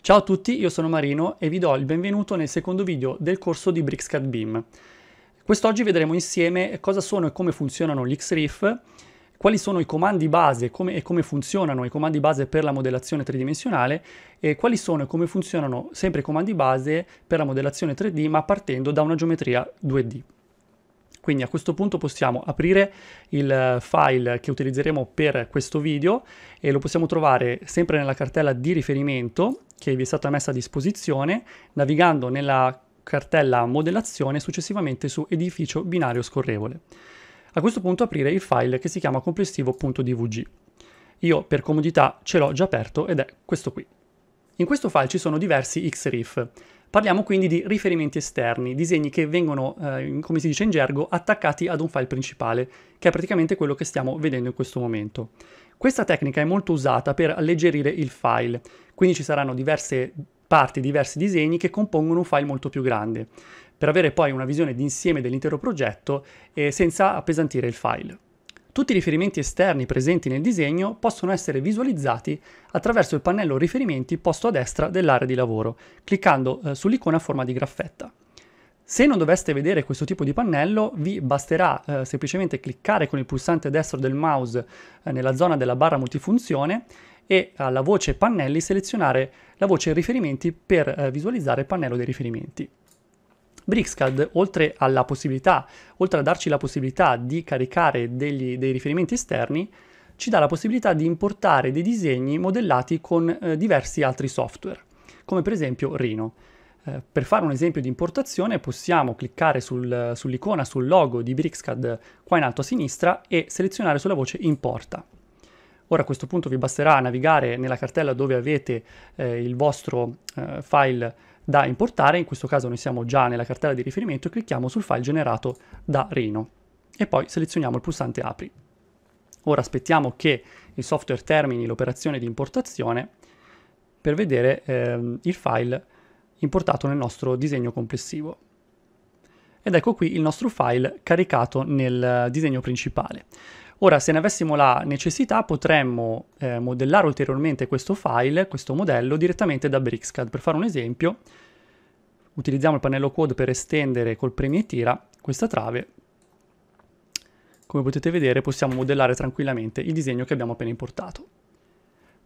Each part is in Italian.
Ciao a tutti, io sono Marino e vi do il benvenuto nel secondo video del corso di BricsCAD BIM. Quest'oggi vedremo insieme cosa sono e come funzionano gli XRIF, quali sono i comandi base come, e come funzionano i comandi base per la modellazione tridimensionale e quali sono e come funzionano sempre i comandi base per la modellazione 3D ma partendo da una geometria 2D. Quindi a questo punto possiamo aprire il file che utilizzeremo per questo video e lo possiamo trovare sempre nella cartella di riferimento che vi è stata messa a disposizione navigando nella cartella modellazione successivamente su edificio binario scorrevole. A questo punto aprire il file che si chiama complessivo.dvg. Io per comodità ce l'ho già aperto ed è questo qui. In questo file ci sono diversi XRIF. Parliamo quindi di riferimenti esterni, disegni che vengono, eh, come si dice in gergo, attaccati ad un file principale, che è praticamente quello che stiamo vedendo in questo momento. Questa tecnica è molto usata per alleggerire il file, quindi ci saranno diverse parti, diversi disegni che compongono un file molto più grande, per avere poi una visione d'insieme dell'intero progetto e senza appesantire il file. Tutti i riferimenti esterni presenti nel disegno possono essere visualizzati attraverso il pannello riferimenti posto a destra dell'area di lavoro, cliccando eh, sull'icona a forma di graffetta. Se non doveste vedere questo tipo di pannello, vi basterà eh, semplicemente cliccare con il pulsante destro del mouse eh, nella zona della barra multifunzione e alla voce pannelli selezionare la voce riferimenti per eh, visualizzare il pannello dei riferimenti. Brixcad, oltre oltre a darci la possibilità di caricare degli, dei riferimenti esterni, ci dà la possibilità di importare dei disegni modellati con eh, diversi altri software, come per esempio Rhino. Eh, per fare un esempio di importazione possiamo cliccare sul, sull'icona, sul logo di Brixcad qua in alto a sinistra e selezionare sulla voce Importa. Ora a questo punto vi basterà navigare nella cartella dove avete eh, il vostro eh, file da importare, in questo caso noi siamo già nella cartella di riferimento clicchiamo sul file generato da Rhino e poi selezioniamo il pulsante Apri. Ora aspettiamo che il software termini l'operazione di importazione per vedere ehm, il file importato nel nostro disegno complessivo. Ed ecco qui il nostro file caricato nel disegno principale. Ora, se ne avessimo la necessità, potremmo eh, modellare ulteriormente questo file, questo modello, direttamente da Brixcad. Per fare un esempio, utilizziamo il pannello code per estendere col premi e tira questa trave. Come potete vedere, possiamo modellare tranquillamente il disegno che abbiamo appena importato.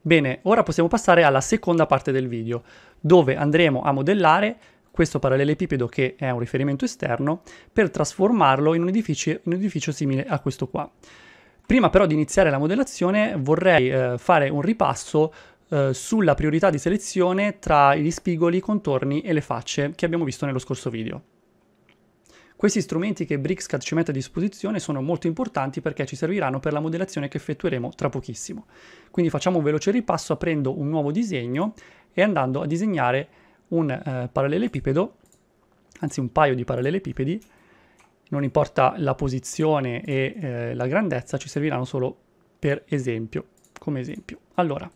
Bene, ora possiamo passare alla seconda parte del video, dove andremo a modellare questo parallelepipedo che è un riferimento esterno per trasformarlo in un edificio, in un edificio simile a questo qua. Prima però di iniziare la modellazione vorrei eh, fare un ripasso eh, sulla priorità di selezione tra gli spigoli, i contorni e le facce che abbiamo visto nello scorso video. Questi strumenti che Brixcad ci mette a disposizione sono molto importanti perché ci serviranno per la modellazione che effettueremo tra pochissimo. Quindi facciamo un veloce ripasso aprendo un nuovo disegno e andando a disegnare un eh, parallelepipedo, anzi un paio di parallelepipedi, non importa la posizione e eh, la grandezza, ci serviranno solo per esempio, come esempio. Allora,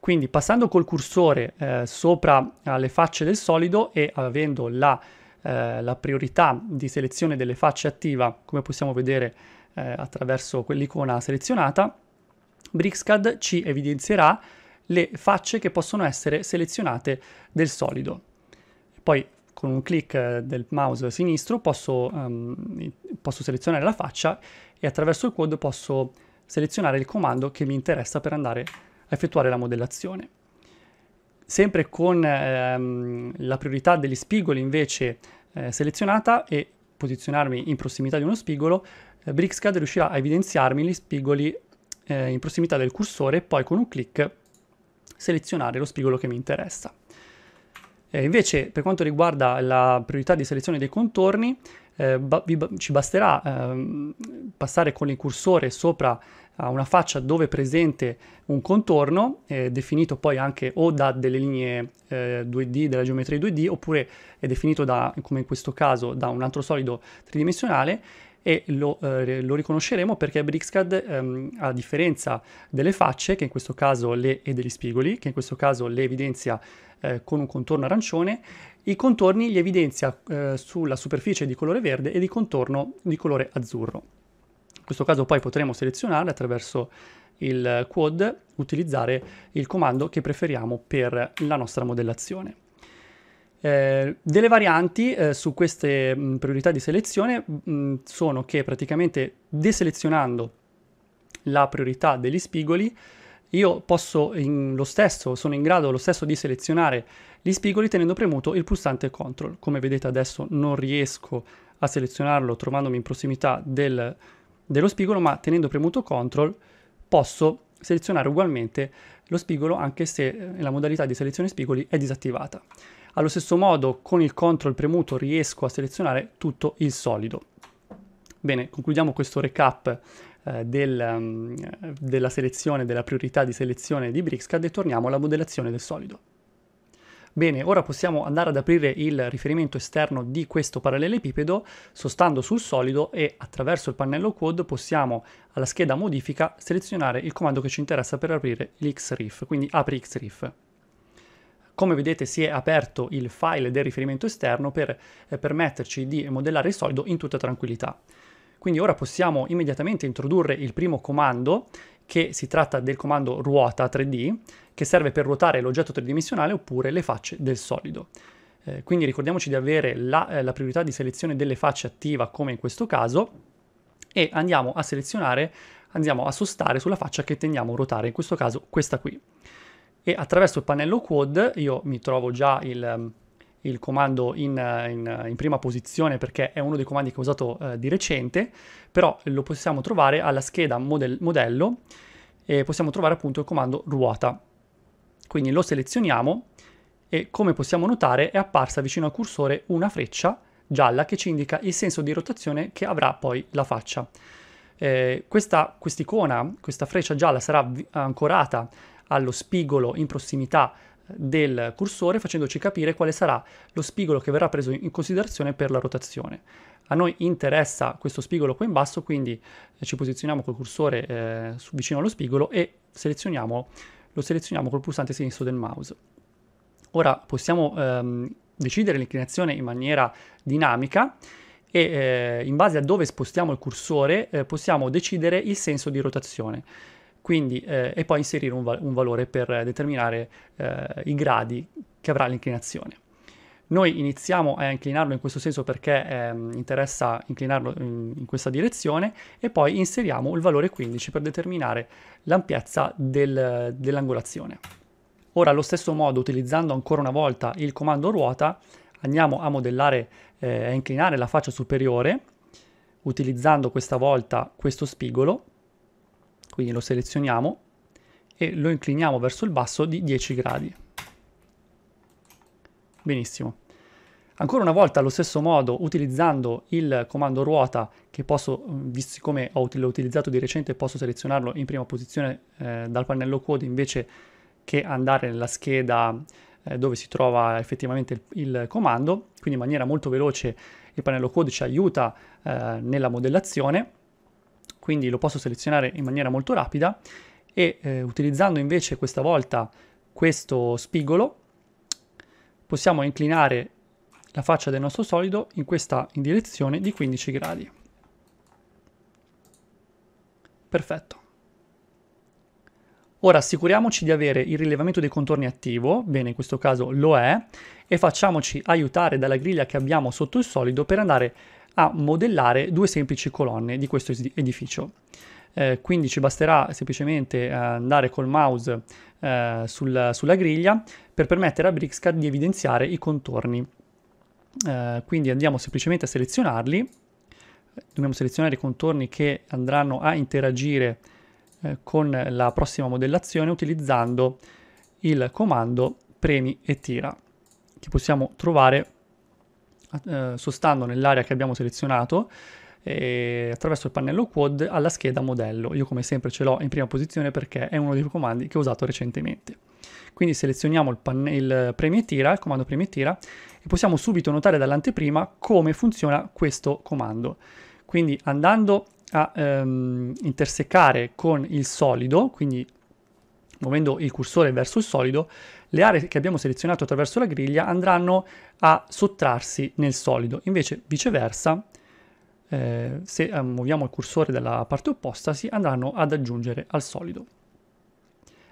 quindi passando col cursore eh, sopra alle facce del solido e avendo la, eh, la, priorità di selezione delle facce attiva, come possiamo vedere eh, attraverso quell'icona selezionata, Brixcad ci evidenzierà le facce che possono essere selezionate del solido. Poi con un clic eh, del mouse sinistro posso, um, posso selezionare la faccia e attraverso il code posso selezionare il comando che mi interessa per andare a effettuare la modellazione. Sempre con ehm, la priorità degli spigoli invece eh, selezionata e posizionarmi in prossimità di uno spigolo, eh, Brixcad riuscirà a evidenziarmi gli spigoli eh, in prossimità del cursore e poi con un clic selezionare lo spigolo che mi interessa. Eh, invece per quanto riguarda la priorità di selezione dei contorni, eh, ba- ci basterà eh, passare con il cursore sopra a una faccia dove è presente un contorno, eh, definito poi anche o da delle linee 2D, eh, della geometria 2D, oppure è definito da, come in questo caso, da un altro solido tridimensionale, e lo, eh, lo, riconosceremo perché Brixcad, ehm, a differenza delle facce, che in questo caso le, e degli spigoli, che in questo caso le evidenzia eh, con un contorno arancione, i contorni li evidenzia eh, sulla superficie di colore verde e di contorno di colore azzurro. questo caso poi potremo selezionare attraverso il quad, utilizzare il comando che preferiamo per la nostra modellazione. Eh, delle varianti eh, su queste mh, priorità di selezione mh, sono che praticamente deselezionando la priorità degli spigoli io posso lo stesso, sono in grado lo stesso di selezionare gli spigoli tenendo premuto il pulsante control. Come vedete adesso non riesco a selezionarlo trovandomi in prossimità del, dello spigolo, ma tenendo premuto control posso selezionare ugualmente lo spigolo anche se eh, la modalità di selezione spigoli è disattivata. Allo stesso modo con il control premuto riesco a selezionare tutto il solido. Bene, concludiamo questo recap eh, del, um, della selezione, della priorità di selezione di BricsCAD e torniamo alla modellazione del solido. Bene, ora possiamo andare ad aprire il riferimento esterno di questo parallelepipedo sostando sul solido e attraverso il pannello quad possiamo alla scheda modifica selezionare il comando che ci interessa per aprire l'Xrif, quindi apri Xrif. Come vedete si è aperto il file del riferimento esterno per eh, permetterci di modellare il solido in tutta tranquillità. Quindi ora possiamo immediatamente introdurre il primo comando che si tratta del comando ruota 3D che serve per ruotare l'oggetto tridimensionale oppure le facce del solido. Eh, quindi ricordiamoci di avere la, eh, la priorità di selezione delle facce attiva come in questo caso e andiamo a selezionare, andiamo a sostare sulla faccia che tendiamo a ruotare, in questo caso questa qui. E attraverso il pannello quad io mi trovo già il, il comando in, in, in, prima posizione perché è uno dei comandi che ho usato eh, di recente, però lo possiamo trovare alla scheda model, modello e possiamo trovare appunto il comando ruota. Quindi lo selezioniamo e come possiamo notare è apparsa vicino al cursore una freccia gialla che ci indica il senso di rotazione che avrà poi la faccia. Eh, questa quest'icona, questa freccia gialla sarà ancorata allo spigolo in prossimità del cursore facendoci capire quale sarà lo spigolo che verrà preso in considerazione per la rotazione. A noi interessa questo spigolo qua in basso, quindi eh, ci posizioniamo col cursore eh, vicino allo spigolo e selezioniamo, lo selezioniamo col pulsante sinistro del mouse. Ora possiamo ehm, decidere l'inclinazione in maniera dinamica e eh, in base a dove spostiamo il cursore eh, possiamo decidere il senso di rotazione quindi, eh, e poi inserire un, val- un valore per determinare eh, i gradi che avrà l'inclinazione. Noi iniziamo a inclinarlo in questo senso perché eh, interessa inclinarlo in, in, questa direzione e poi inseriamo il valore 15 per determinare l'ampiezza del, dell'angolazione. Ora allo stesso modo utilizzando ancora una volta il comando ruota andiamo a modellare e eh, a inclinare la faccia superiore utilizzando questa volta questo spigolo quindi lo selezioniamo e lo incliniamo verso il basso di 10 gradi. Benissimo. Ancora una volta allo stesso modo utilizzando il comando ruota che posso, visto come ho, l'ho utilizzato di recente, posso selezionarlo in prima posizione eh, dal pannello code invece che andare nella scheda eh, dove si trova effettivamente il, il, comando, quindi in maniera molto veloce il pannello code ci aiuta eh, nella modellazione quindi lo posso selezionare in maniera molto rapida e eh, utilizzando invece questa volta questo spigolo possiamo inclinare la faccia del nostro solido in questa in direzione di 15 gradi. Perfetto. Ora assicuriamoci di avere il rilevamento dei contorni attivo, bene in questo caso lo è, e facciamoci aiutare dalla griglia che abbiamo sotto il solido per andare a modellare due semplici colonne di questo edificio. Eh, quindi ci basterà semplicemente eh, andare col mouse eh, sul, sulla griglia per permettere a BricsCAD di evidenziare i contorni. Eh, quindi andiamo semplicemente a selezionarli, dobbiamo selezionare i contorni che andranno a interagire eh, con la prossima modellazione utilizzando il comando premi e tira che possiamo trovare eh, sostando nell'area che abbiamo selezionato eh, attraverso il pannello quad alla scheda modello. Io come sempre ce l'ho in prima posizione perché è uno dei comandi che ho usato recentemente. Quindi selezioniamo il, il premi e tira, il comando premi e tira, e possiamo subito notare dall'anteprima come funziona questo comando. Quindi andando a ehm, intersecare con il solido, quindi muovendo il cursore verso il solido, le aree che abbiamo selezionato attraverso la griglia andranno a sottrarsi nel solido, invece viceversa eh, se eh, muoviamo il cursore dalla parte opposta, si andranno ad aggiungere al solido.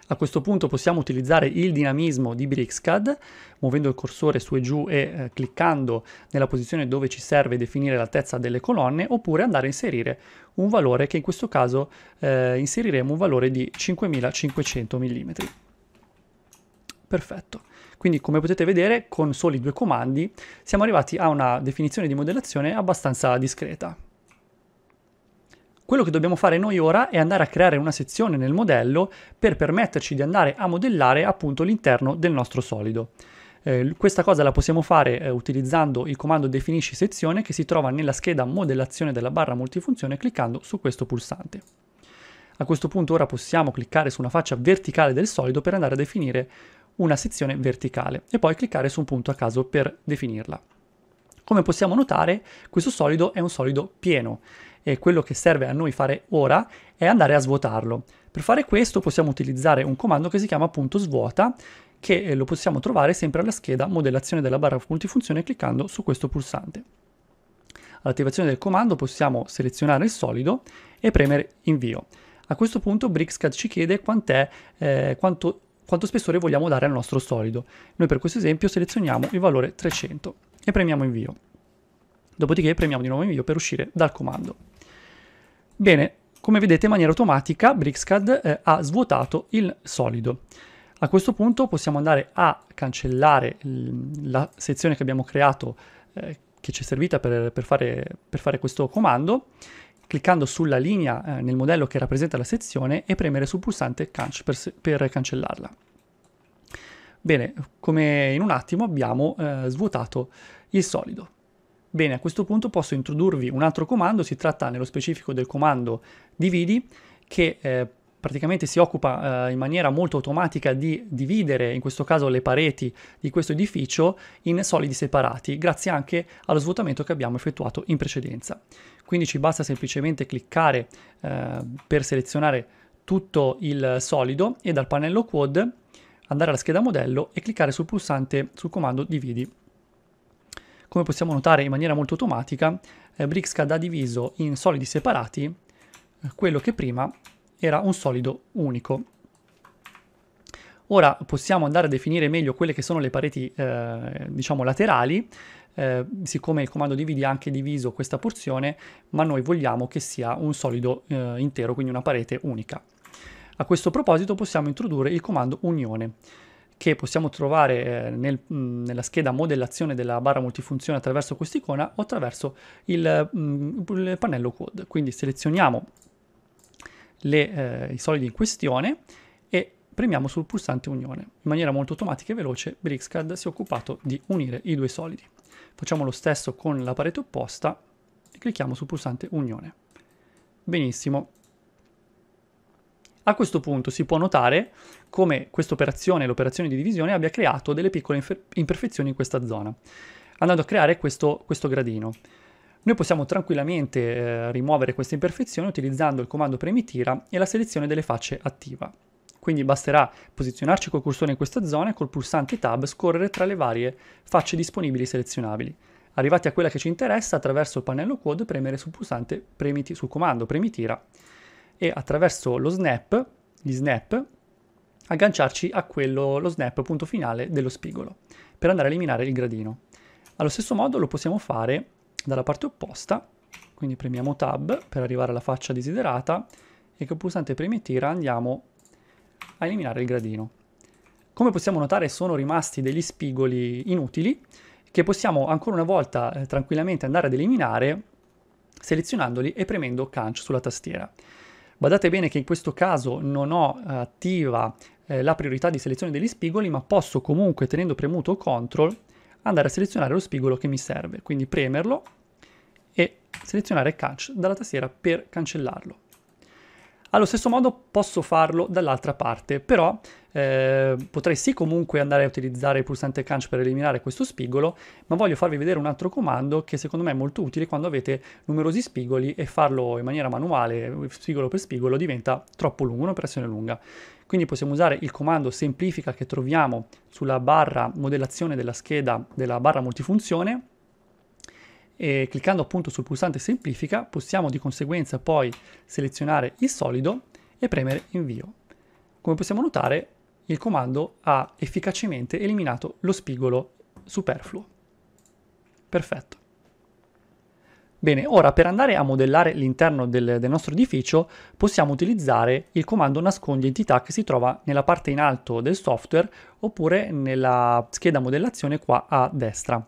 A questo punto possiamo utilizzare il dinamismo di BricsCAD, muovendo il cursore su e giù e eh, cliccando nella posizione dove ci serve definire l'altezza delle colonne, oppure andare a inserire un valore che in questo caso eh, inseriremo un valore di 5500 mm. Perfetto. Quindi come potete vedere con soli due comandi siamo arrivati a una definizione di modellazione abbastanza discreta. Quello che dobbiamo fare noi ora è andare a creare una sezione nel modello per permetterci di andare a modellare appunto l'interno del nostro solido. Eh, questa cosa la possiamo fare eh, utilizzando il comando definisci sezione che si trova nella scheda modellazione della barra multifunzione cliccando su questo pulsante. A questo punto ora possiamo cliccare su una faccia verticale del solido per andare a definire una sezione verticale e poi cliccare su un punto a caso per definirla. Come possiamo notare, questo solido è un solido pieno e quello che serve a noi fare ora è andare a svuotarlo. Per fare questo possiamo utilizzare un comando che si chiama appunto svuota, che eh, lo possiamo trovare sempre alla scheda modellazione della barra multifunzione cliccando su questo pulsante. All'attivazione del comando possiamo selezionare il solido e premere invio. A questo punto BricsCAD ci chiede eh, quanto, quanto spessore vogliamo dare al nostro solido. Noi per questo esempio selezioniamo il valore 300 e premiamo invio. Dopodiché premiamo di nuovo invio per uscire dal comando. Bene, come vedete in maniera automatica BricsCAD eh, ha svuotato il solido. A questo punto possiamo andare a cancellare la sezione che abbiamo creato eh, che ci è servita per, per, fare, per, fare, questo comando, cliccando sulla linea eh, nel modello che rappresenta la sezione e premere sul pulsante Canc per, per cancellarla. Bene, come in un attimo abbiamo eh, svuotato il solido. Bene, a questo punto posso introdurvi un altro comando, si tratta nello specifico del comando dividi che eh, praticamente si occupa eh, in maniera molto automatica di dividere, in questo caso le pareti di questo edificio, in solidi separati, grazie anche allo svuotamento che abbiamo effettuato in precedenza. Quindi ci basta semplicemente cliccare eh, per selezionare tutto il solido e dal pannello quad andare alla scheda modello e cliccare sul pulsante sul comando dividi come possiamo notare in maniera molto automatica, eh, BricsCAD ha diviso in solidi separati eh, quello che prima era un solido unico. Ora possiamo andare a definire meglio quelle che sono le pareti, eh, diciamo, laterali, eh, siccome il comando dividi ha anche diviso questa porzione, ma noi vogliamo che sia un solido eh, intero, quindi una parete unica. A questo proposito possiamo introdurre il comando unione che possiamo trovare eh, nel, mh, nella scheda modellazione della barra multifunzione attraverso quest'icona o attraverso il, mh, il pannello quad. Quindi selezioniamo le, eh, i solidi in questione e premiamo sul pulsante unione. In maniera molto automatica e veloce BricsCAD si è occupato di unire i due solidi. Facciamo lo stesso con la parete opposta e clicchiamo sul pulsante unione. Benissimo, a questo punto si può notare come questa operazione, l'operazione di divisione, abbia creato delle piccole imperfezioni in questa zona, andando a creare questo, questo gradino. Noi possiamo tranquillamente eh, rimuovere queste imperfezioni utilizzando il comando premitira e la selezione delle facce attiva. Quindi basterà posizionarci col cursore in questa zona e col pulsante Tab scorrere tra le varie facce disponibili selezionabili. Arrivati a quella che ci interessa, attraverso il pannello quad premere sul pulsante premiti, sul comando premitira e attraverso lo snap, gli snap, agganciarci a quello, lo snap punto finale dello spigolo per andare a eliminare il gradino. Allo stesso modo lo possiamo fare dalla parte opposta, quindi premiamo Tab per arrivare alla faccia desiderata e col pulsante premi tira andiamo a eliminare il gradino. Come possiamo notare sono rimasti degli spigoli inutili che possiamo ancora una volta eh, tranquillamente andare ad eliminare selezionandoli e premendo Canch sulla tastiera. Badate bene che in questo caso non ho attiva eh, la priorità di selezione degli spigoli, ma posso comunque, tenendo premuto CTRL, andare a selezionare lo spigolo che mi serve. Quindi premerlo selezionare Catch dalla tastiera per cancellarlo. Allo stesso modo posso farlo dall'altra parte, però eh, potrei sì comunque andare a utilizzare il pulsante Canch per eliminare questo spigolo, ma voglio farvi vedere un altro comando che secondo me è molto utile quando avete numerosi spigoli e farlo in maniera manuale, spigolo per spigolo, diventa troppo lungo, un'operazione lunga. Quindi possiamo usare il comando semplifica che troviamo sulla barra modellazione della scheda della barra multifunzione e cliccando appunto sul pulsante semplifica possiamo di conseguenza poi selezionare il solido e premere invio. Come possiamo notare il comando ha efficacemente eliminato lo spigolo superfluo. Perfetto. Bene, ora per andare a modellare l'interno del, del, nostro edificio possiamo utilizzare il comando nascondi entità che si trova nella parte in alto del software oppure nella scheda modellazione qua a destra.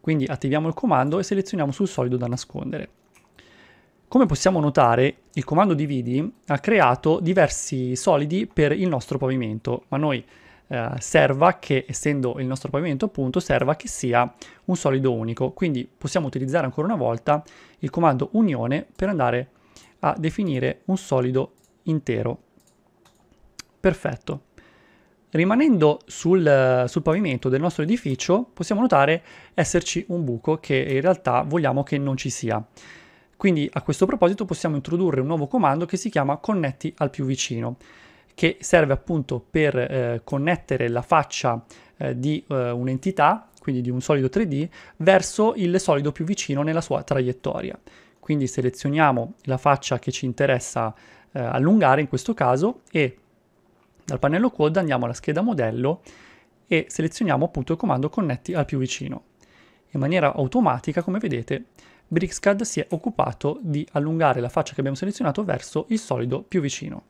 Quindi attiviamo il comando e selezioniamo sul solido da nascondere. Come possiamo notare, il comando dividi ha creato diversi solidi per il nostro pavimento, ma noi eh, serva che, essendo il nostro pavimento appunto, serva che sia un solido unico. Quindi possiamo utilizzare ancora una volta il comando unione per andare a definire un solido intero. Perfetto. Rimanendo sul, sul, pavimento del nostro edificio possiamo notare esserci un buco che in realtà vogliamo che non ci sia. Quindi a questo proposito possiamo introdurre un nuovo comando che si chiama connetti al più vicino, che serve appunto per eh, connettere la faccia eh, di eh, un'entità, quindi di un solido 3D, verso il solido più vicino nella sua traiettoria. Quindi selezioniamo la faccia che ci interessa eh, allungare in questo caso e dal pannello code andiamo alla scheda modello e selezioniamo appunto il comando connetti al più vicino. In maniera automatica, come vedete, BricsCAD si è occupato di allungare la faccia che abbiamo selezionato verso il solido più vicino.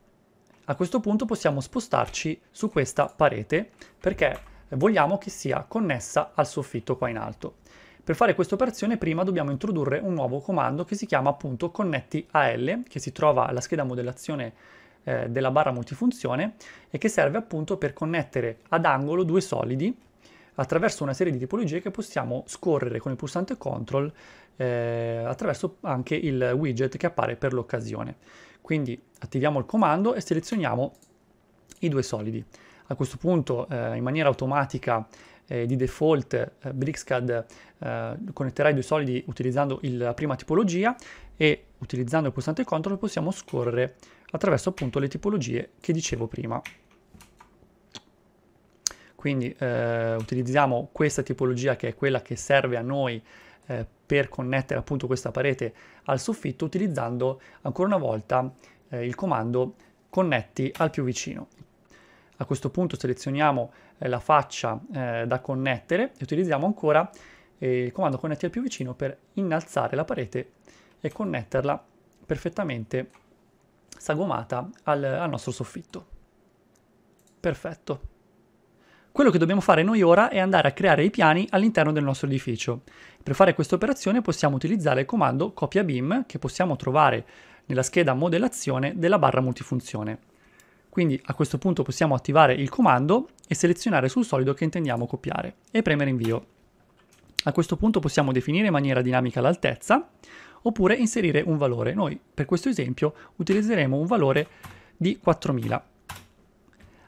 A questo punto possiamo spostarci su questa parete perché vogliamo che sia connessa al soffitto qua in alto. Per fare questa operazione prima dobbiamo introdurre un nuovo comando che si chiama appunto connetti AL che si trova alla scheda modellazione eh, della barra multifunzione e che serve appunto per connettere ad angolo due solidi attraverso una serie di tipologie che possiamo scorrere con il pulsante CTRL eh, attraverso anche il widget che appare per l'occasione. Quindi attiviamo il comando e selezioniamo i due solidi. A questo punto eh, in maniera automatica eh, di default eh, BricsCAD eh, connetterà i due solidi utilizzando il, la prima tipologia e utilizzando il pulsante CTRL possiamo scorrere attraverso appunto le tipologie che dicevo prima. Quindi eh, utilizziamo questa tipologia che è quella che serve a noi eh, per connettere appunto questa parete al soffitto utilizzando ancora una volta eh, il comando connetti al più vicino. A questo punto selezioniamo eh, la faccia eh, da connettere e utilizziamo ancora eh, il comando connetti al più vicino per innalzare la parete e connetterla perfettamente sagomata al, al nostro soffitto. Perfetto. Quello che dobbiamo fare noi ora è andare a creare i piani all'interno del nostro edificio. Per fare questa operazione possiamo utilizzare il comando copia BIM che possiamo trovare nella scheda modellazione della barra multifunzione. Quindi a questo punto possiamo attivare il comando e selezionare sul solido che intendiamo copiare e premere invio. A questo punto possiamo definire in maniera dinamica l'altezza oppure inserire un valore. Noi per questo esempio utilizzeremo un valore di 4000.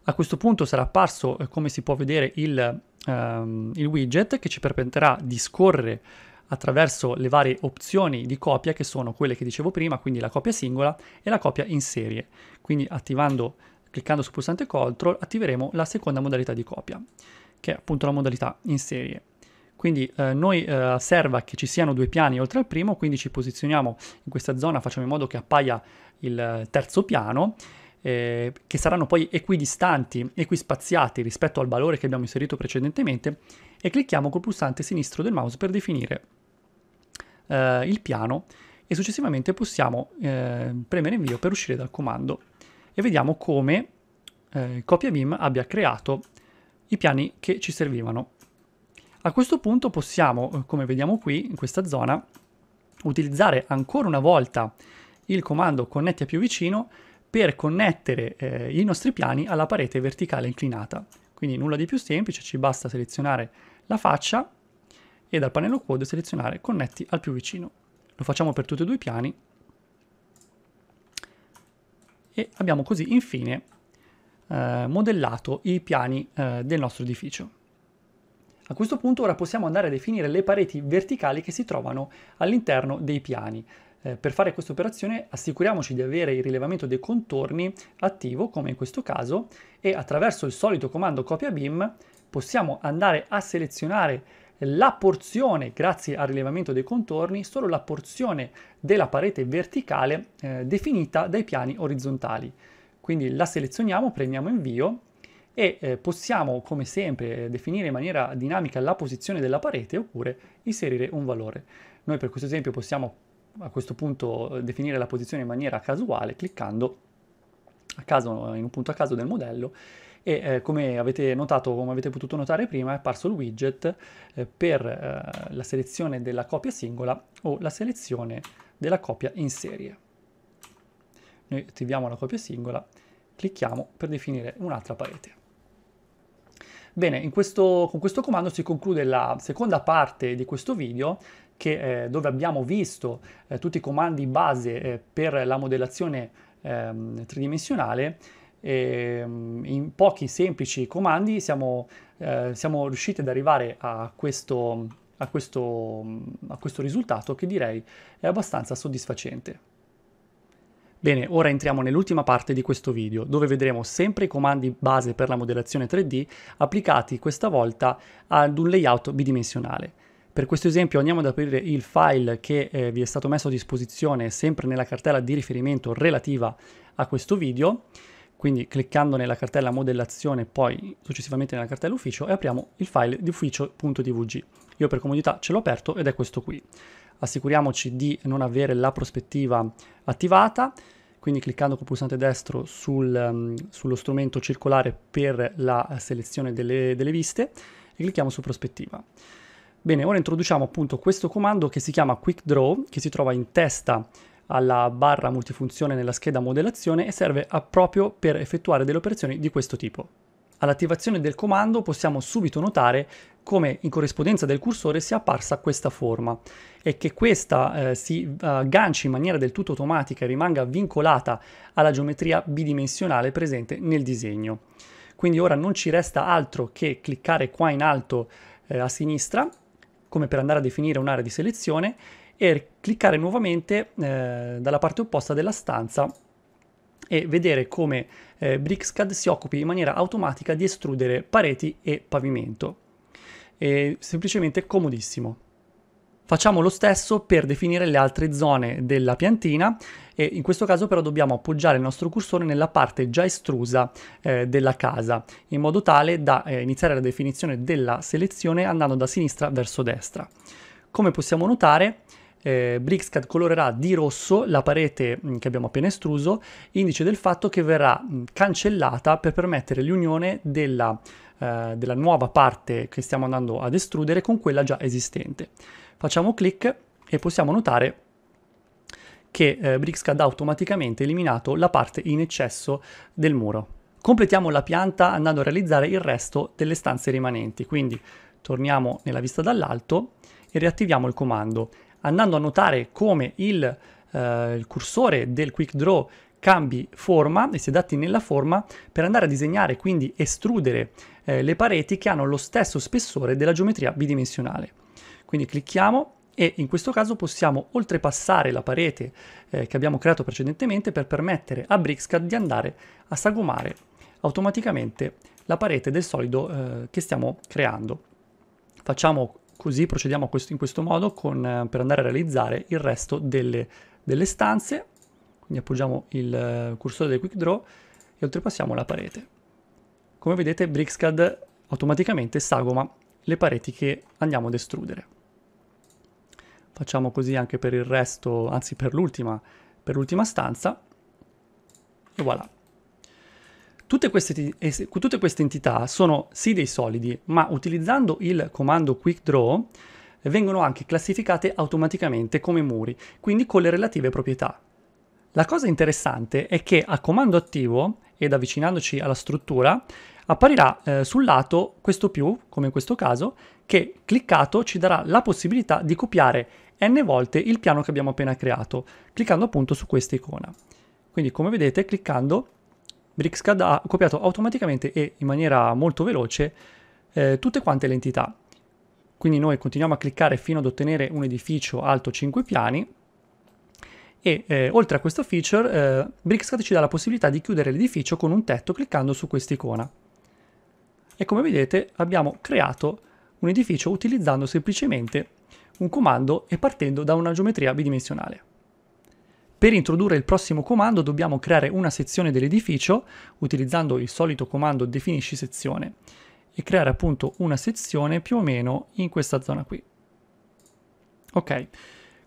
A questo punto sarà apparso, eh, come si può vedere, il, um, il widget che ci permetterà di scorrere attraverso le varie opzioni di copia che sono quelle che dicevo prima, quindi la copia singola e la copia in serie. Quindi attivando, cliccando sul pulsante CTRL attiveremo la seconda modalità di copia, che è appunto la modalità in serie. Quindi eh, noi eh, serva che ci siano due piani oltre al primo, quindi ci posizioniamo in questa zona, facciamo in modo che appaia il terzo piano, eh, che saranno poi equidistanti, equispaziati rispetto al valore che abbiamo inserito precedentemente, e clicchiamo col pulsante sinistro del mouse per definire eh, il piano e successivamente possiamo eh, premere invio per uscire dal comando e vediamo come eh, Copia abbia creato i piani che ci servivano. A questo punto possiamo, eh, come vediamo qui, in questa zona, utilizzare ancora una volta il comando connetti a più vicino per connettere eh, i nostri piani alla parete verticale inclinata. Quindi nulla di più semplice, ci basta selezionare la faccia e dal pannello code selezionare connetti al più vicino. Lo facciamo per tutti e due i piani e abbiamo così infine eh, modellato i piani eh, del nostro edificio. A questo punto ora possiamo andare a definire le pareti verticali che si trovano all'interno dei piani. Eh, per fare questa operazione assicuriamoci di avere il rilevamento dei contorni attivo, come in questo caso, e attraverso il solito comando copia BIM possiamo andare a selezionare la porzione, grazie al rilevamento dei contorni, solo la porzione della parete verticale eh, definita dai piani orizzontali. Quindi la selezioniamo, premiamo invio e eh, possiamo come sempre definire in maniera dinamica la posizione della parete oppure inserire un valore. Noi per questo esempio possiamo a questo punto definire la posizione in maniera casuale cliccando a caso, in un punto a caso del modello e eh, come avete notato, come avete potuto notare prima, è apparso il widget eh, per eh, la selezione della copia singola o la selezione della copia in serie. Noi attiviamo la copia singola, clicchiamo per definire un'altra parete. Bene, questo, con questo comando si conclude la seconda parte di questo video che, eh, dove abbiamo visto eh, tutti i comandi base eh, per la modellazione ehm, tridimensionale. E, ehm, in pochi semplici comandi siamo, eh, siamo riusciti ad arrivare a questo, a, questo, a questo risultato che direi è abbastanza soddisfacente. Bene, ora entriamo nell'ultima parte di questo video, dove vedremo sempre i comandi base per la modellazione 3D applicati questa volta ad un layout bidimensionale. Per questo esempio andiamo ad aprire il file che eh, vi è stato messo a disposizione sempre nella cartella di riferimento relativa a questo video, quindi cliccando nella cartella modellazione, poi successivamente nella cartella ufficio e apriamo il file di ufficio.dvg. Io per comodità ce l'ho aperto ed è questo qui assicuriamoci di non avere la prospettiva attivata, quindi cliccando col pulsante destro sul, um, sullo strumento circolare per la selezione delle, delle viste e clicchiamo su prospettiva. Bene, ora introduciamo appunto questo comando che si chiama Quick Draw, che si trova in testa alla barra multifunzione nella scheda modellazione e serve proprio per effettuare delle operazioni di questo tipo. All'attivazione del comando possiamo subito notare come in corrispondenza del cursore sia apparsa questa forma e che questa eh, si agganci in maniera del tutto automatica e rimanga vincolata alla geometria bidimensionale presente nel disegno. Quindi ora non ci resta altro che cliccare qua in alto eh, a sinistra, come per andare a definire un'area di selezione, e cliccare nuovamente eh, dalla parte opposta della stanza e vedere come eh, BricsCAD si occupi in maniera automatica di estrudere pareti e pavimento. È semplicemente comodissimo. Facciamo lo stesso per definire le altre zone della piantina e in questo caso però dobbiamo appoggiare il nostro cursore nella parte già estrusa eh, della casa in modo tale da eh, iniziare la definizione della selezione andando da sinistra verso destra. Come possiamo notare eh, BricsCAD colorerà di rosso la parete mm, che abbiamo appena estruso, indice del fatto che verrà mm, cancellata per permettere l'unione della, eh, della nuova parte che stiamo andando ad estrudere con quella già esistente. Facciamo clic e possiamo notare che eh, BricsCAD ha automaticamente eliminato la parte in eccesso del muro. Completiamo la pianta andando a realizzare il resto delle stanze rimanenti, quindi torniamo nella vista dall'alto e riattiviamo il comando andando a notare come il, eh, il cursore del quick draw cambi forma e si adatti nella forma per andare a disegnare, quindi estrudere eh, le pareti che hanno lo stesso spessore della geometria bidimensionale. Quindi clicchiamo e in questo caso possiamo oltrepassare la parete eh, che abbiamo creato precedentemente per permettere a BricsCAD di andare a sagomare automaticamente la parete del solido eh, che stiamo creando. Facciamo Così procediamo in questo modo con, eh, per andare a realizzare il resto delle, delle stanze. Quindi appoggiamo il eh, cursore del quick draw e oltrepassiamo la parete. Come vedete BricsCAD automaticamente sagoma le pareti che andiamo ad estrudere. Facciamo così anche per il resto, anzi per l'ultima stanza e voilà. Tutte queste, tutte queste, entità sono sì dei solidi, ma utilizzando il comando Quick Draw vengono anche classificate automaticamente come muri, quindi con le relative proprietà. La cosa interessante è che a comando attivo, ed avvicinandoci alla struttura, apparirà eh, sul lato questo più, come in questo caso, che cliccato ci darà la possibilità di copiare n volte il piano che abbiamo appena creato, cliccando appunto su questa icona. Quindi come vedete, cliccando BricsCAD ha copiato automaticamente e in maniera molto veloce eh, tutte quante le entità. Quindi noi continuiamo a cliccare fino ad ottenere un edificio alto 5 piani e eh, oltre a questo feature eh, BricsCAD ci dà la possibilità di chiudere l'edificio con un tetto cliccando su questa icona. E come vedete abbiamo creato un edificio utilizzando semplicemente un comando e partendo da una geometria bidimensionale. Per introdurre il prossimo comando dobbiamo creare una sezione dell'edificio utilizzando il solito comando definisci sezione e creare appunto una sezione più o meno in questa zona qui. Ok,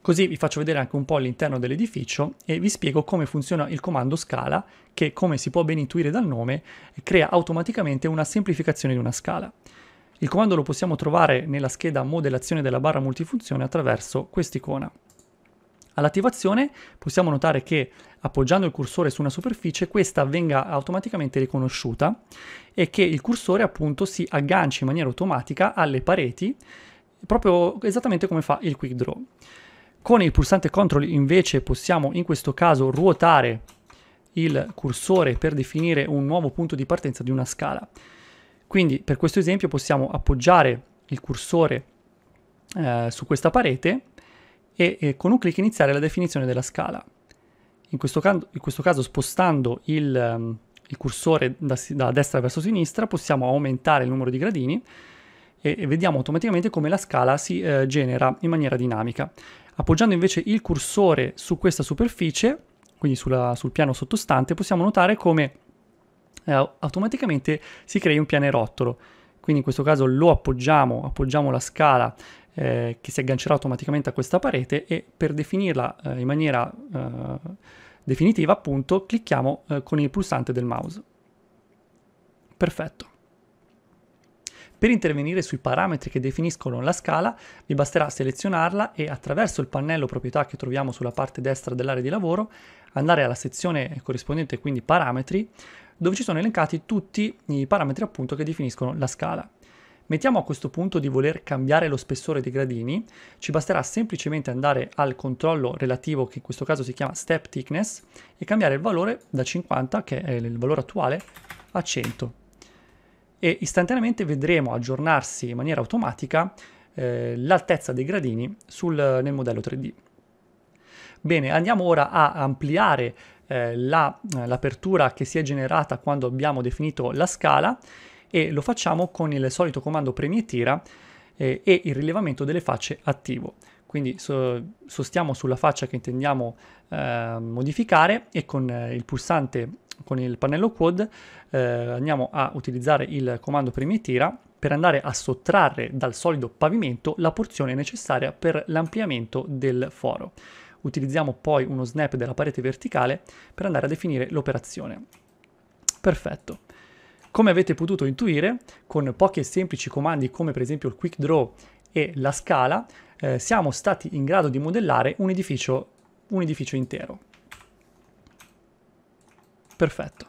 così vi faccio vedere anche un po' all'interno dell'edificio e vi spiego come funziona il comando scala che come si può ben intuire dal nome crea automaticamente una semplificazione di una scala. Il comando lo possiamo trovare nella scheda modellazione della barra multifunzione attraverso quest'icona. All'attivazione possiamo notare che appoggiando il cursore su una superficie questa venga automaticamente riconosciuta e che il cursore appunto si agganci in maniera automatica alle pareti proprio esattamente come fa il quick draw. Con il pulsante CTRL invece possiamo in questo caso ruotare il cursore per definire un nuovo punto di partenza di una scala. Quindi per questo esempio possiamo appoggiare il cursore eh, su questa parete e, e, con un clic iniziare la definizione della scala. In questo, can- in questo caso spostando il, um, il cursore da, da, destra verso sinistra possiamo aumentare il numero di gradini e, e vediamo automaticamente come la scala si eh, genera in maniera dinamica. Appoggiando invece il cursore su questa superficie, quindi sulla, sul piano sottostante, possiamo notare come eh, automaticamente si crei un pianerottolo. Quindi in questo caso lo appoggiamo, appoggiamo la scala eh, che si aggancerà automaticamente a questa parete e per definirla eh, in maniera eh, definitiva appunto clicchiamo eh, con il pulsante del mouse. Perfetto. Per intervenire sui parametri che definiscono la scala vi basterà selezionarla e attraverso il pannello proprietà che troviamo sulla parte destra dell'area di lavoro andare alla sezione corrispondente quindi parametri dove ci sono elencati tutti i parametri appunto che definiscono la scala. Mettiamo a questo punto di voler cambiare lo spessore dei gradini, ci basterà semplicemente andare al controllo relativo che in questo caso si chiama step thickness e cambiare il valore da 50 che è il valore attuale a 100 e istantaneamente vedremo aggiornarsi in maniera automatica eh, l'altezza dei gradini sul, nel modello 3D. Bene, andiamo ora a ampliare eh, la, l'apertura che si è generata quando abbiamo definito la scala e lo facciamo con il solito comando premi e tira eh, e il rilevamento delle facce attivo. Quindi so, sostiamo sulla faccia che intendiamo eh, modificare e con eh, il pulsante, con il pannello quad, eh, andiamo a utilizzare il comando premi e tira per andare a sottrarre dal solido pavimento la porzione necessaria per l'ampliamento del foro. Utilizziamo poi uno snap della parete verticale per andare a definire l'operazione. Perfetto. Come avete potuto intuire, con pochi e semplici comandi come per esempio il quick draw e la scala, eh, siamo stati in grado di modellare un edificio, un edificio intero. Perfetto.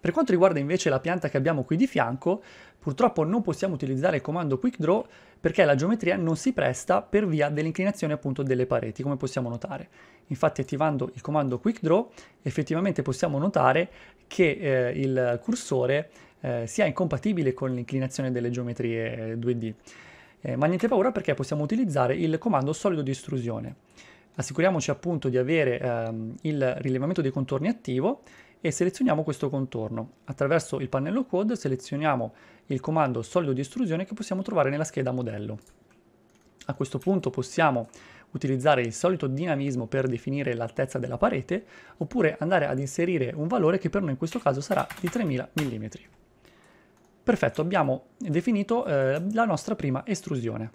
Per quanto riguarda invece la pianta che abbiamo qui di fianco, purtroppo non possiamo utilizzare il comando quick draw perché la geometria non si presta per via dell'inclinazione appunto delle pareti, come possiamo notare. Infatti attivando il comando quick draw effettivamente possiamo notare che eh, il cursore eh, sia incompatibile con l'inclinazione delle geometrie 2D. Eh, ma niente paura perché possiamo utilizzare il comando solido di estrusione. Assicuriamoci appunto di avere ehm, il rilevamento dei contorni attivo e selezioniamo questo contorno. Attraverso il pannello code selezioniamo il comando solido di estrusione che possiamo trovare nella scheda modello. A questo punto possiamo utilizzare il solito dinamismo per definire l'altezza della parete oppure andare ad inserire un valore che per noi in questo caso sarà di 3000 mm. Perfetto, abbiamo definito eh, la nostra prima estrusione.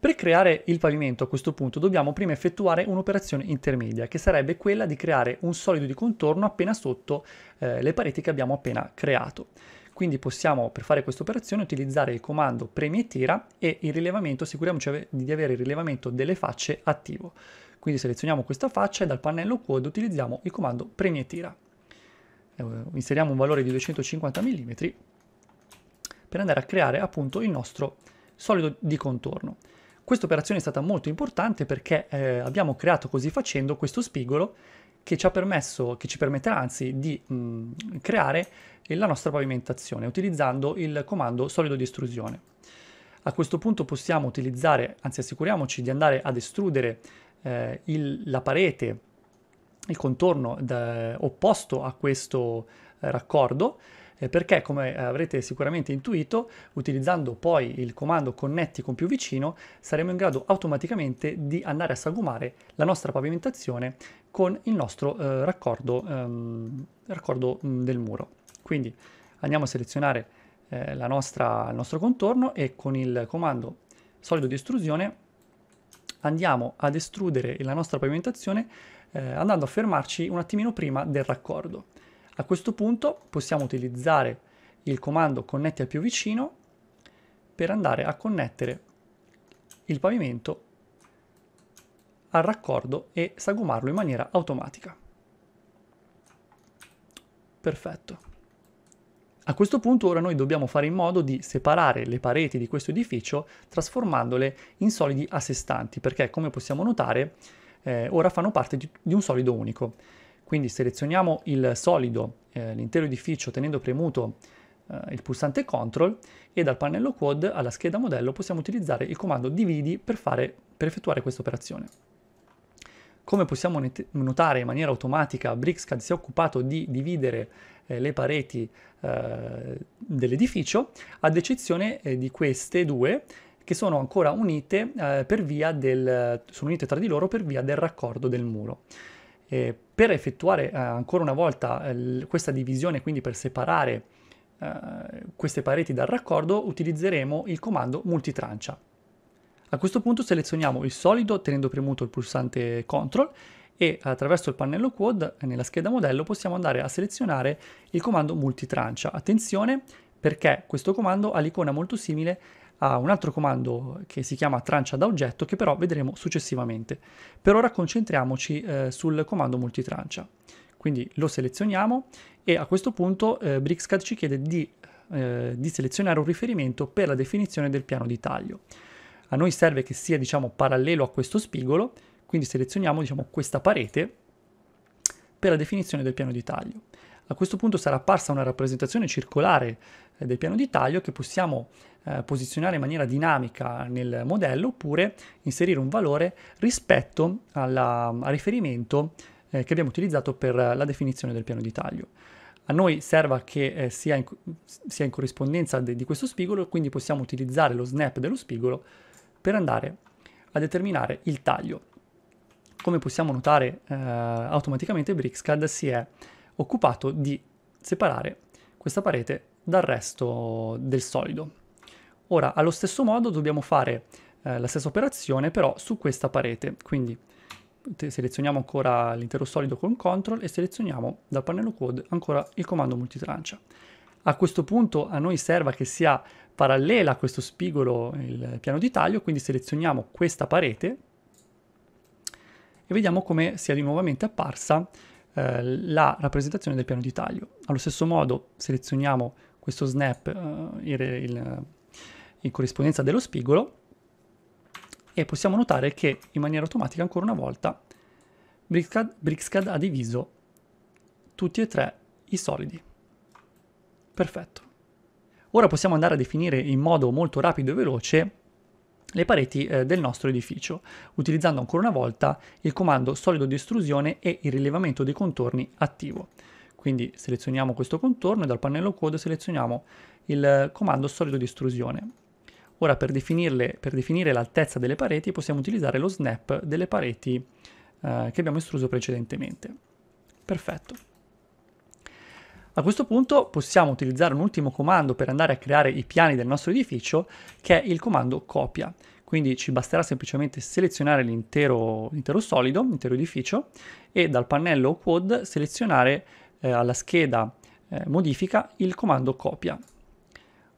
Per creare il pavimento a questo punto dobbiamo prima effettuare un'operazione intermedia che sarebbe quella di creare un solido di contorno appena sotto eh, le pareti che abbiamo appena creato. Quindi possiamo per fare questa operazione utilizzare il comando premi e tira e il rilevamento, assicuriamoci di avere il rilevamento delle facce attivo. Quindi selezioniamo questa faccia e dal pannello code utilizziamo il comando premi e tira. Eh, inseriamo un valore di 250 mm per andare a creare appunto il nostro solido di contorno. Questa operazione è stata molto importante perché eh, abbiamo creato così facendo questo spigolo che ci permesso, che ci permetterà anzi di mh, creare la nostra pavimentazione utilizzando il comando solido di estrusione. A questo punto possiamo utilizzare, anzi assicuriamoci di andare ad estrudere eh, il, la parete, il contorno da, opposto a questo eh, raccordo eh, perché come avrete sicuramente intuito, utilizzando poi il comando connetti con più vicino, saremo in grado automaticamente di andare a sagomare la nostra pavimentazione con il nostro eh, raccordo, ehm, raccordo mm, del muro. Quindi andiamo a selezionare eh, nostra, il nostro contorno e con il comando solido di estrusione andiamo ad estrudere la nostra pavimentazione eh, andando a fermarci un attimino prima del raccordo. A questo punto possiamo utilizzare il comando connetti al più vicino per andare a connettere il pavimento al raccordo e sagomarlo in maniera automatica. Perfetto. A questo punto ora noi dobbiamo fare in modo di separare le pareti di questo edificio trasformandole in solidi a sé stanti, perché come possiamo notare eh, ora fanno parte di, di, un solido unico. Quindi selezioniamo il solido, eh, l'intero edificio tenendo premuto eh, il pulsante CTRL e dal pannello Quad alla scheda modello possiamo utilizzare il comando dividi per, fare, per effettuare questa operazione. Come possiamo notare in maniera automatica, BricsCAD si è occupato di dividere eh, le pareti eh, dell'edificio, ad eccezione eh, di queste due che sono ancora unite, eh, del, sono unite tra di loro per via del raccordo del muro. E per effettuare eh, ancora una volta questa divisione, quindi per separare queste pareti dal raccordo, utilizzeremo il comando multitrancia. A questo punto selezioniamo il solido tenendo premuto il pulsante CTRL e attraverso il pannello Quad nella scheda modello possiamo andare a selezionare il comando multitrancia. Attenzione perché questo comando ha l'icona molto simile a un altro comando che si chiama trancia da oggetto che però vedremo successivamente. Per ora concentriamoci eh, sul comando multitrancia. Quindi lo selezioniamo e a questo punto eh, BricsCAD ci chiede di, eh, di selezionare un riferimento per la definizione del piano di taglio. A noi serve che sia diciamo parallelo a questo spigolo quindi selezioniamo diciamo, questa parete per la definizione del piano di taglio. A questo punto sarà apparsa una rappresentazione circolare del piano di taglio che possiamo eh, posizionare in maniera dinamica nel modello oppure inserire un valore rispetto alla, al riferimento eh, che abbiamo utilizzato per la definizione del piano di taglio. A noi serva che eh, sia, in, sia, in, corrispondenza de, di questo spigolo, quindi possiamo utilizzare lo snap dello spigolo per andare a determinare il taglio come possiamo notare eh, automaticamente BricsCAD si è occupato di separare questa parete dal resto del solido. Ora, allo stesso modo dobbiamo fare eh, la stessa operazione però su questa parete, quindi selezioniamo ancora l'intero solido con CTRL e selezioniamo dal pannello Quad ancora il comando multitrancia. A questo punto a noi serva che sia parallela a questo spigolo il piano di taglio, quindi selezioniamo questa parete e vediamo come sia di nuovamente apparsa eh, la rappresentazione del piano di taglio. Allo stesso modo selezioniamo questo snap eh, il, il, in corrispondenza dello spigolo e possiamo notare che in maniera automatica ancora una volta BricsCAD, BricsCAD ha diviso tutti e tre i solidi. Perfetto. Ora possiamo andare a definire in modo molto rapido e veloce le pareti eh, del nostro edificio, utilizzando ancora una volta il comando solido di estrusione e il rilevamento dei contorni attivo. Quindi selezioniamo questo contorno e dal pannello code selezioniamo il comando solido di estrusione. Ora per, per definire l'altezza delle pareti possiamo utilizzare lo snap delle pareti eh, che abbiamo estruso precedentemente. Perfetto. A questo punto possiamo utilizzare un ultimo comando per andare a creare i piani del nostro edificio che è il comando copia. Quindi ci basterà semplicemente selezionare l'intero, solido, l'intero edificio e dal pannello Quad selezionare eh, alla scheda eh, modifica il comando copia.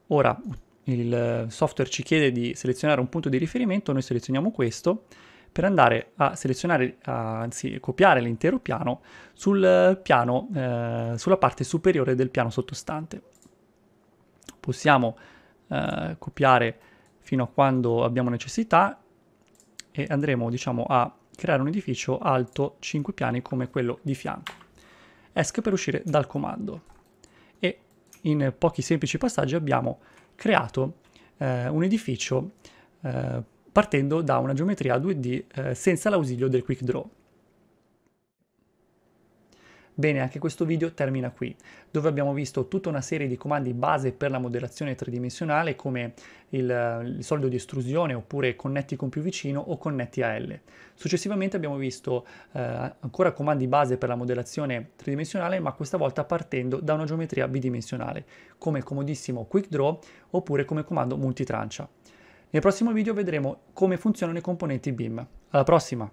Ora il software ci chiede di selezionare un punto di riferimento, noi selezioniamo questo per andare a selezionare, anzi copiare l'intero piano sul piano, eh, sulla parte superiore del piano sottostante. Possiamo eh, copiare fino a quando abbiamo necessità e andremo diciamo a creare un edificio alto 5 piani come quello di fianco. ESC per uscire dal comando e in pochi semplici passaggi abbiamo creato eh, un edificio eh, partendo da una geometria 2D eh, senza l'ausilio del Quick Draw. Bene, anche questo video termina qui, dove abbiamo visto tutta una serie di comandi base per la modellazione tridimensionale come il, il solido di estrusione oppure connetti con più vicino o connetti a L. Successivamente abbiamo visto eh, ancora comandi base per la modellazione tridimensionale, ma questa volta partendo da una geometria bidimensionale, come comodissimo Quick Draw oppure come comando multitrancia. Nel prossimo video vedremo come funzionano i componenti BIM. Alla prossima!